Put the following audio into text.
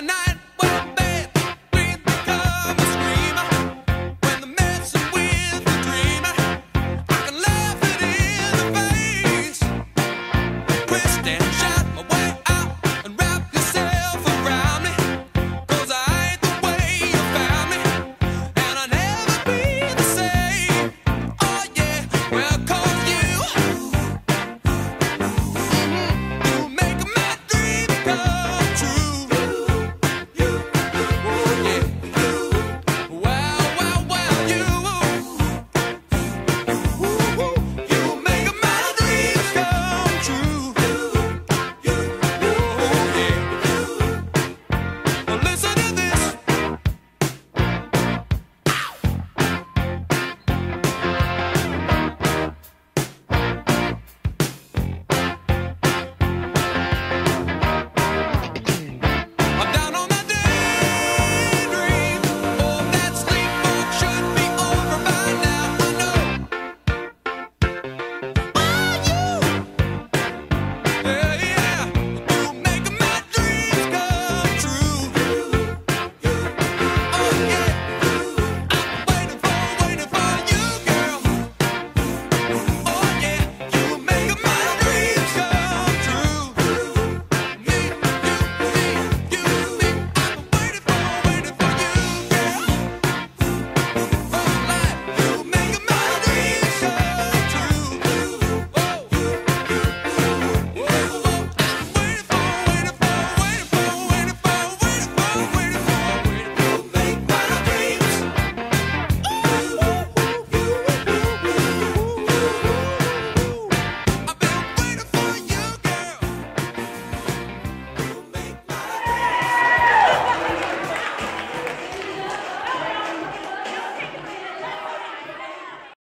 tonight.